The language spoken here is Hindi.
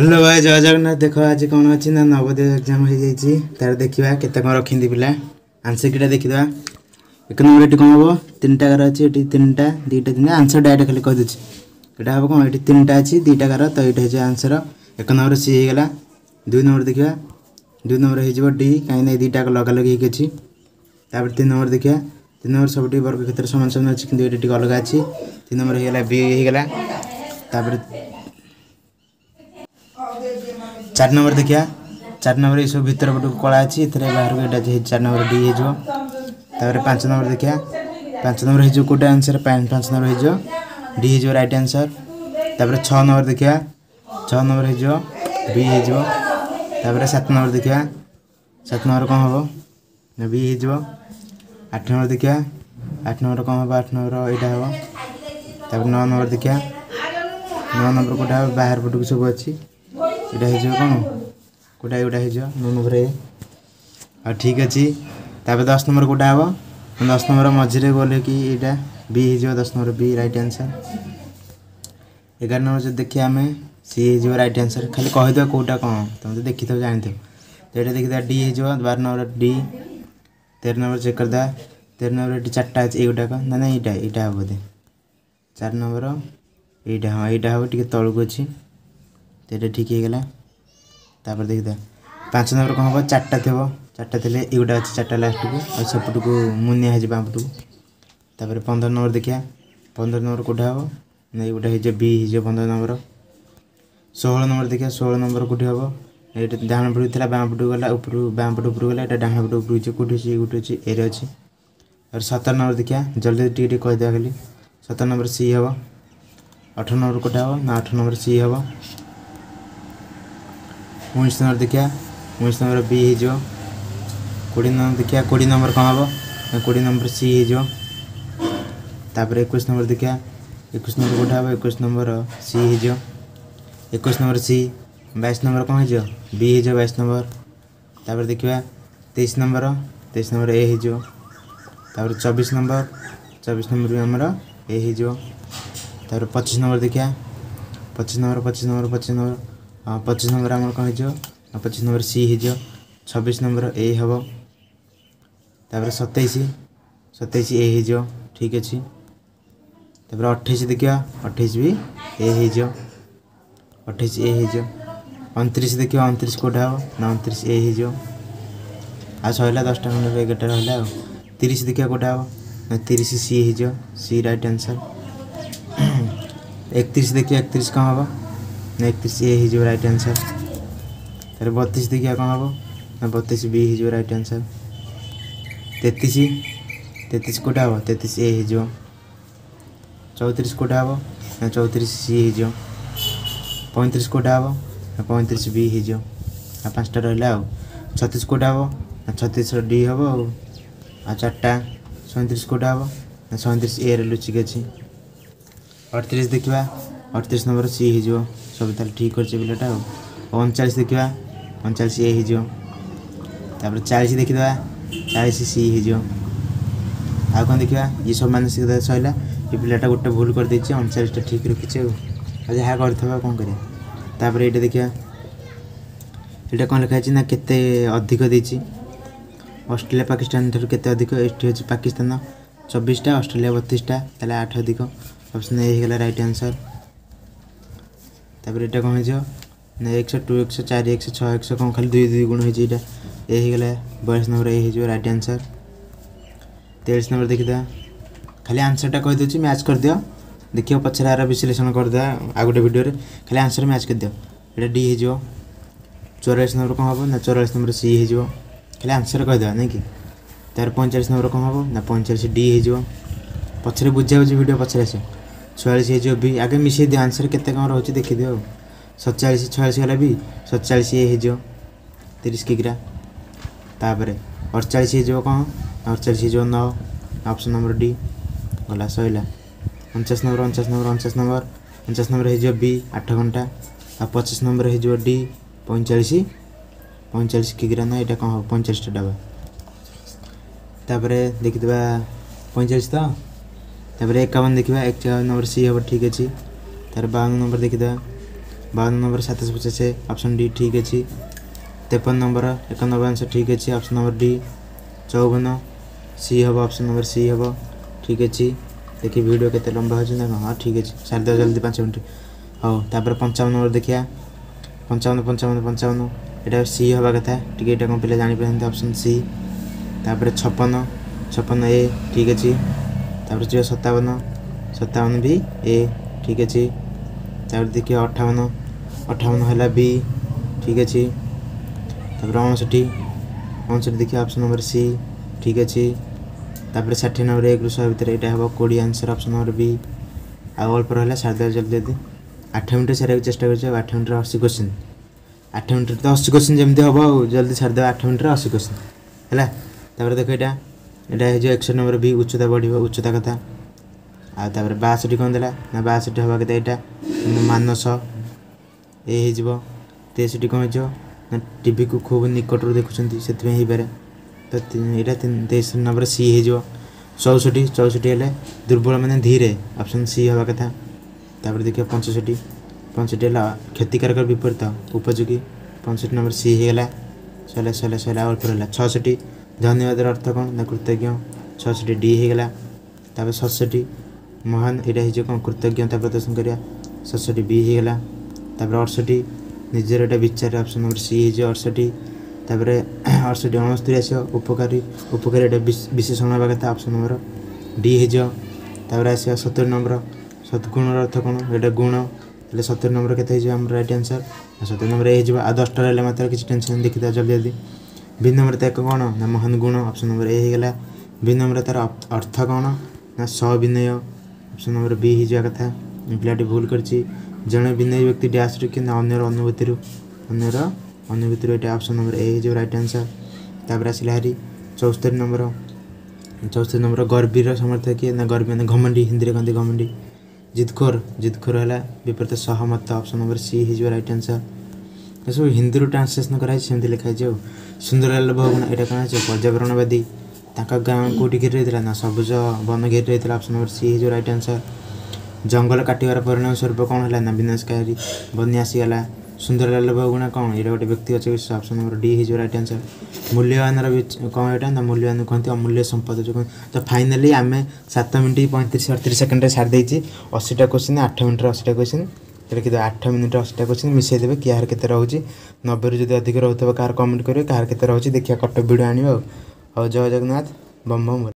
ହ୍ୟାଲୋ ଭାଇ ଜୟ ଜଗନ୍ନାଥ ଦେଖ ଆଜି କ'ଣ ଅଛି ନା ନବୋଦୟ ଏକ୍ଜାମ୍ ହେଇଯାଇଛି ତା'ର ଦେଖିବା କେତେ କ'ଣ ରଖିଛନ୍ତି ପିଲା ଆନ୍ସର୍କିଟା ଦେଖିଦେବା ଏକ ନମ୍ବର ଏଠି କ'ଣ ହେବ ତିନିଟା ଗାର ଅଛି ଏଠି ତିନିଟା ଦୁଇଟା ତିନିଟା ଆନ୍ସର ଡାଇରେକ୍ଟ ଖାଲି କହିଦେଉଛି ଏଇଟା ହେବ କ'ଣ ଏଠି ତିନିଟା ଅଛି ଦୁଇଟା ଗାର ତ ଏଇଟା ହେଇଯିବ ଆନ୍ସର ଏକ ନମ୍ବର ସି ହେଇଗଲା ଦୁଇ ନମ୍ବର ଦେଖିବା ଦୁଇ ନମ୍ବର ହେଇଯିବ ଡି କାହିଁକିନା ଏ ଦୁଇଟା ଲଗାଲଗି ହେଇକି ଅଛି ତାପରେ ତିନି ନମ୍ବର ଦେଖିବା ତିନି ନମ୍ବର ସବୁଠି ବର୍ଗ କ୍ଷେତ୍ର ସମାନ ସମାନ ଅଛି କିନ୍ତୁ ଏଇଟା ଟିକେ ଅଲଗା ଅଛି ତିନି ନମ୍ବର ହେଇଗଲା ବି ହେଇଗଲା ତାପରେ ଚାରି ନମ୍ବର ଦେଖିବା ଚାରି ନମ୍ବର ଏସବୁ ଭିତର ପଟକୁ କଳା ଅଛି ଏଥିରେ ବାହାରକୁ ଏଇଟା ଚାରି ନମ୍ବର ଡି ହେଇଯିବ ତାପରେ ପାଞ୍ଚ ନମ୍ବର ଦେଖିବା ପାଞ୍ଚ ନମ୍ବର ହେଇଯିବ କେଉଁଟା ଆନ୍ସର୍ ପାଞ୍ଚ ନମ୍ବର ହେଇଯିବ ଡି ହେଇଯିବ ରାଇଟ୍ ଆନ୍ସର୍ ତାପରେ ଛଅ ନମ୍ବର ଦେଖିବା ଛଅ ନମ୍ବର ହେଇଯିବ ବି ହେଇଯିବ ତାପରେ ସାତ ନମ୍ବର ଦେଖିବା ସାତ ନମ୍ବର କ'ଣ ହେବ ନା ବି ହେଇଯିବ ଆଠ ନମ୍ବର ଦେଖିବା ଆଠ ନମ୍ବର କ'ଣ ହେବ ଆଠ ନମ୍ବର ଏଇଟା ହେବ ତାପରେ ନଅ ନମ୍ବର ଦେଖିବା ନଅ ନମ୍ବର କେଉଁଟା ହେବ ବାହାର ପଟକୁ ସବୁ ଅଛି ଏଇଟା ହେଇଯିବ କ'ଣ କେଉଁଟା ଏଇଟା ହେଇଯିବ ମୋ ମୁହଁରେ ଆଉ ଠିକ୍ ଅଛି ତାପରେ ଦଶ ନମ୍ବର କେଉଁଟା ହେବ ଦଶ ନମ୍ବର ମଝିରେ ଗଲେ କି ଏଇଟା ବି ହେଇଯିବ ଦଶ ନମ୍ବର ବି ରାଇଟ୍ ଆନ୍ସର୍ ଏଗାର ନମ୍ବର ଯଦି ଦେଖିବା ଆମେ ସି ହେଇଯିବ ରାଇଟ୍ ଆନ୍ସର୍ ଖାଲି କହିଦେବା କେଉଁଟା କ'ଣ ତୁମେ ତ ଦେଖିଥିବ ଜାଣିଥିବ ତ ଏଇଟା ଦେଖିଦେବା ଡି ହେଇଯିବ ବାର ନମ୍ବର ଡି ତେର ନମ୍ବର ଚେକ୍ କରିଦେବା ତେର ନମ୍ବର ଏଠି ଚାରିଟା ଅଛି ଏଇଗୁଡ଼ାକ ନା ନା ଏଇଟା ଏଇଟା ହେବ ବୋଧେ ଚାରି ନମ୍ବର ଏଇଟା ହଁ ଏଇଟା ହେବ ଟିକେ ତଳକୁ ଅଛି तो ये ठीक होगा देख पांच नंबर कौन हम चार्टा थी चार्टा थे ये गोटे अच्छे चार्टा लास्ट को और सपट को मुनिया है आम पटक पंदर नंबर देखिए पंद्रह नंबर कौटा हे ना ये गोटे हो पंदर नंबर षोह नंबर देखिया षोह नंबर कौटे हे ये डाण पट थी बाम पट गला बाम पट उपर गला डाण पट उपर कौटे गोटे अच्छे एर अच्छे और सतर नंबर देखिए जल्दी टी टी कहीदे खाली सतर नंबर सी हे अठर नंबर कौटा हे ना आठ नंबर सी हे उन्नीस नंबर देखिया उन्नीस नंबर बी हो कोड़े नंबर देखिया कोड़े नंबर कौन हम कोड़े नंबर सी हो एक नंबर देखिया एक नंबर गोटे हम एक नंबर सी हो एक नंबर सी बैस नंबर कौन हो बी हो बैस नंबर तापर देखा तेईस नंबर तेईस नंबर ए हो चबीस नंबर चबीस नंबर भी आमर ए हो पचिश नंबर देखिया पचिश नंबर पचिश नंबर पचिश नंबर हाँ, पचिश नंबर आम कौन हो पचिश नंबर सी हो छबिश नंबर ए हे तापर सतैश सतैश ए हो ठीक अच्छे तपर अठाई देखा अठाई भी ए हो अठाई ए हो अंतीस देख अंतीस कौटा हे ना अंतीस ए हो सरला दसटा खंड एगारटा रहा तीस देखिए कौटा हे ना तीस सी हो सी रईट आंसर एकतीस देखिए एकतीस कम हाँ एकतीस ए हो रईट आंसर तर बतीस देखिए कौन हम ना बतीस बी हो रईट आंसर तेतीस तेतीस कोटा हम तेतीस ए हो चौतीस कौटा हम ना चौतीस सी हो पैंतीस कौटा हम ना पैंतीस बी हो पाँचटा रहा छतीस कोटा हम ना छतीस डी हम आ चार्टा सैंतीस कौटा हम ना सैंतीस ए रुचिक अच्छी अड़तीस देखा अड़तीस नंबर सी हो ସବୁ ତାହେଲେ ଠିକ୍ କରିଛି ପିଲାଟା ଆଉ ଅଣଚାଳିଶ ଦେଖିବା ଅଣଚାଳିଶ ଏ ହେଇଯିବ ତାପରେ ଚାଳିଶ ଦେଖିଦେବା ଚାଳିଶ ସି ହେଇଯିବ ଆଉ କ'ଣ ଦେଖିବା ଇଏ ସବୁ ମାନସିକ ସରିଲା ଏ ପିଲାଟା ଗୋଟେ ଭୁଲ କରିଦେଇଛି ଅଣଚାଳିଶଟା ଠିକ୍ ରଖିଛି ଆଉ ଆଉ ଯାହା କରିଥିବା କ'ଣ କରିବା ତାପରେ ଏଇଟା ଦେଖିବା ଏଇଟା କ'ଣ ଲେଖା ହେଇଛି ନା କେତେ ଅଧିକ ଦେଇଛି ଅଷ୍ଟ୍ରେଲିଆ ପାକିସ୍ତାନ ଠାରୁ କେତେ ଅଧିକ ଏଠି ହେଉଛି ପାକିସ୍ତାନ ଚବିଶଟା ଅଷ୍ଟ୍ରେଲିଆ ବତିଶଟା ତାହେଲେ ଆଠ ଅଧିକ ଅପସନ୍ ଏ ହେଇଗଲା ରାଇଟ୍ ଆନ୍ସର୍ तापर एटा कौन हो ना एकश टू एकश चार एकश छः एकश कौन खाली दुई दुई गुण होटा ये बयालीस नंबर ये हो रईट आंसर तेईस नंबर देखीद खाली आंसर आंसरटा कहीदे मैच कर दि देखिए पचर आर विश्लेषण करदे आ गोटे भिडियो खाली आंसर मैच कर दिव एटा डी हो चौरास नंबर कौन हम ना चौरास नंबर सी हो खाली आंसर कहीदे नहीं कि तार पैंचाश नंबर कौन हम ना पैंचाश डी हो पचर बुझा भिड पचर आस छयास ये जो भी आगे मिसाई दि आंसर के रोच देखीदे सतचाश छयास भी सतचाश ये हो तीस किग्रा तापर अड़चाश हो अड़चाश हो नौ अप्सन नंबर डी गला सरला उनचास नंबर उनचास नंबर उनचास नंबर उनचास नंबर हो आठ घंटा आ पचास नंबर हो पैंचाश पैंचाश किग्रा ना यहाँ कौन पैंचाशा डबा तापर देखा पैंचाश तो ତାପରେ ଏକାବନ ଦେଖିବା ଏକାବନ ନମ୍ବର ସି ହେବ ଠିକ୍ ଅଛି ତାର ବାଉନ ନମ୍ବର ଦେଖିଦେବା ବାଉନ ନମ୍ବର ସାତଶହ ପଚାଶ ଅପସନ୍ ଡି ଠିକ୍ ଅଛି ତେପନ ନମ୍ବର ଏକାନବେ ଠିକ୍ ଅଛି ଅପସନ୍ ନମ୍ବର ଡି ଚଉବନ ସି ହେବ ଅପସନ୍ ନମ୍ବର ସି ହେବ ଠିକ୍ ଅଛି ଦେଖି ଭିଡ଼ିଓ କେତେ ଲମ୍ବା ହେଉଛି ନା ହଁ ଠିକ୍ ଅଛି ସାରିଦେବା ଜଲ୍ଦି ପାଞ୍ଚ ମିନିଟ୍ ହଉ ତାପରେ ପଞ୍ଚାବନ ନମ୍ବର ଦେଖିବା ପଞ୍ଚାବନ ପଞ୍ଚାବନ ପଞ୍ଚାବନ ଏଇଟା ସି ହେବା କଥା ଟିକେ ଏଇଟା କ'ଣ ପିଲା ଜାଣିପାରନ୍ତି ଅପସନ୍ ସି ତାପରେ ଛପନ ଛପନ ଏ ଠିକ୍ ଅଛି ତାପରେ ଯିବ ସତାବନ ସତାବନ ବି ଏ ଠିକ୍ ଅଛି ତାପରେ ଦେଖିବା ଅଠାବନ ଅଠାବନ ହେଲା ବି ଠିକ୍ ଅଛି ତାପରେ ଅଣଷଠି ଅଣଷଠି ଦେଖିବା ଅପସନ୍ ନମ୍ବର ସି ଠିକ୍ ଅଛି ତାପରେ ଷାଠିଏ ନମ୍ବର ଏକରୁ ଶହେ ଭିତରେ ଏଇଟା ହେବ କୋଡ଼ିଏ ଆନ୍ସର୍ ଅପସନ୍ ନମ୍ବର ବି ଆଉ ଅଳ୍ପ ରହିଲା ସାରିଦେବା ଜଲ୍ଦି ଜଲ୍ଦି ଆଠ ମିନିଟ୍ରେ ସାରିବାକୁ ଚେଷ୍ଟା କରୁଛି ଆଉ ଆଠ ମିନିଟ୍ରେ ଅଶୀ କୋଶ୍ଚିନ୍ ଆଠ ମିନିଟ୍ରେ ତ ଅଶୀ କୋଶ୍ଚିନ୍ ଯେମିତି ହେବ ଆଉ ଜଲ୍ଦି ସାରିଦେବା ଆଠ ମିନିଟ୍ରେ ଅଶୀ କୋଶ୍ଚିନ୍ ହେଲା ତାପରେ ଦେଖ ଏଇଟା यहाँ हो एक्शन नंबर भी उच्चता बढ़ उच्चता कथा आपर बासठी कौन देला ना बासठी हवा कथा यहाँ मानस ए तेसठ कौन हो टी को खूब निकट रू देखुं से पारे तो यहाँ तेस नंबर सी हो चौष्टि चौष्टि दुर्बल मैंने धीरे अपसन सी हवा कथा तापर देखिए पंचष्टि पंचष्टि क्षतिकारक विपरीत उपयोगी पंचष्टि नंबर सी होगा शह शह शह अल्प रहा छष्टी ଧନ୍ୟବାଦର ଅର୍ଥ କ'ଣ ନା କୃତଜ୍ଞ ଛଅଶହଟି ଡି ହେଇଗଲା ତାପରେ ଷଷଟି ମହାନ ଏଇଟା ହେଇଯିବ କ'ଣ କୃତଜ୍ଞତା ପ୍ରଦର୍ଶନ କରିବା ଷଷଟି ବି ହେଇଗଲା ତାପରେ ଅଠଷଠି ନିଜର ଏଇଟା ବିଚାର ଅପସନ୍ ନମ୍ବର ସି ହେଇଯିବ ଅଠଷଠି ତାପରେ ଅଠଷଠି ଅଣସ୍ତରୀ ଆସିବ ଉପକାରୀ ଉପକାରୀ ଏଇଟା ବିଶେଷଣ ହେବା କଥା ଅପସନ୍ ନମ୍ବର ଡି ହେଇଯିବ ତାପରେ ଆସିବ ସତୁରି ନମ୍ବର ସଦ୍ଗୁଣର ଅର୍ଥ କ'ଣ ଏଇଟା ଗୁଣ ହେଲେ ସତୁରି ନମ୍ବର କେତେ ହେଇଯିବ ଆମର ରାଇଟ୍ ଆନ୍ସର୍ ସତୁରି ନମ୍ବର ଏ ହେଇଯିବ ଆଉ ଦଶଟା ରହିଲେ ମାତ୍ର କିଛି ଟେନସନ୍ ଦେଖିଦେବା ଜଲ୍ଦି ଜଲ୍ଦି ଭିନ୍ନମ୍ରତା ଏକ କ'ଣ ନା ମହାନ ଗୁଣ ଅପସନ୍ ନମ୍ବର ଏ ହେଇଗଲା ଭିନ୍ନମ୍ରତାର ଅର୍ଥ କ'ଣ ନା ସବିନୟ ଅପସନ୍ ନମ୍ବର ବି ହେଇଯିବା କଥା ପିଲାଟି ଭୁଲ କରିଛି ଜଣେ ବିନୟୀ ବ୍ୟକ୍ତି ଡ୍ୟାସ୍ରୁ କିମ୍ବା ଅନ୍ୟର ଅନୁଭୂତିରୁ ଅନ୍ୟର ଅନୁଭୂତିରୁ ଏଇଟା ଅପସନ୍ ନମ୍ବର ଏ ହେଇଯିବ ରାଇଟ୍ ଆନ୍ସର୍ ତାପରେ ଆସିଲା ହାରି ଚଉସ୍ତରୀ ନମ୍ବର ଚଉସ୍ତରୀ ନମ୍ବର ଗର୍ବିର ସମର୍ଥକ କିଏ ନା ଗର୍ବି ମାନେ ଘମଣ୍ଡି ହିନ୍ଦୀରେ କହନ୍ତି ଘମଣ୍ଡି ଜିଦ୍ଖୋର ଜିଦ୍ଖୋର ହେଲା ବିପରୀତ ସହମତ ଅପସନ୍ ନମ୍ବର ସି ହେଇଯିବ ରାଇଟ୍ ଆନ୍ସର୍ ଏସବୁ ହିନ୍ଦୀରୁ ଟ୍ରାନ୍ସଲେସନ୍ କରାହେଇଛି ସେମିତି ଲେଖାହେଇଛି ଆଉ ସୁନ୍ଦରଲାଲ ବହୁଗୁଣ ଏଇଟା କ'ଣ ହେଇଛି ପର୍ଯ୍ୟାବରଣବାଦୀ ତାଙ୍କ ଗାଁ କେଉଁଠି ଘେରି ରହିଥିଲା ନା ସବୁଜ ବନ ଘେରି ରହିଥିଲା ଅପସନ୍ ନମ୍ବର ସି ହେଇଯିବ ରାଇଟ୍ ଆନ୍ସର୍ ଜଙ୍ଗଲ କାଟିବାର ପରିଣାମ ସ୍ୱରୂପ କ'ଣ ହେଲା ନା ବିନାଶକାରୀ ବନ୍ୟା ଆସିଗଲା ସୁନ୍ଦରଲାଲ ବହୁଗୁଣା କ'ଣ ଏଇଟା ଗୋଟେ ବ୍ୟକ୍ତିଗତ ବିଷୟ ଅପସନ୍ ନମ୍ବର ଡି ହେଇଯିବ ରାଇଟ୍ ଆନ୍ସର୍ ମୂଲ୍ୟବାନର କ'ଣ ଏଇଟା ନା ମୂଲ୍ୟବାନ କୁହନ୍ତି ଅମୂଲ୍ୟ ସମ୍ପଦ ଯେଉଁ କୁହନ୍ତି ତ ଫାଇନାଲି ଆମେ ସାତ ମିନିଟ୍ ପଇଁତିରିଶ ଅଠତିରିଶ ସେକେଣ୍ଡରେ ସାରିଦେଇଛି ଅଶୀଟା କୋଶ୍ଚିନ୍ ଆଠ ମିନିଟ୍ର ଅଶୀଟା କୋଶ୍ଚିନ୍ ତାହେଲେ କିନ୍ତୁ ଆଠ ମିନିଟ୍ ଅଶୀଟା କୋଶ୍ଚିନ୍ ମିଶାଇ ଦେବେ କାହାର କେତେ ରହୁଛି ନବେରୁ ଯଦି ଅଧିକ ରହୁଥିବ କାହାର କମେଣ୍ଟ କରିବେ କାହାର କେତେ ରହୁଛି ଦେଖିବା କଟକ ଭିଡ଼ିଓ ଆଣିବା ଆଉ ହଉ ଜୟ ଜଗନ୍ନାଥ ବମ୍ ବମ୍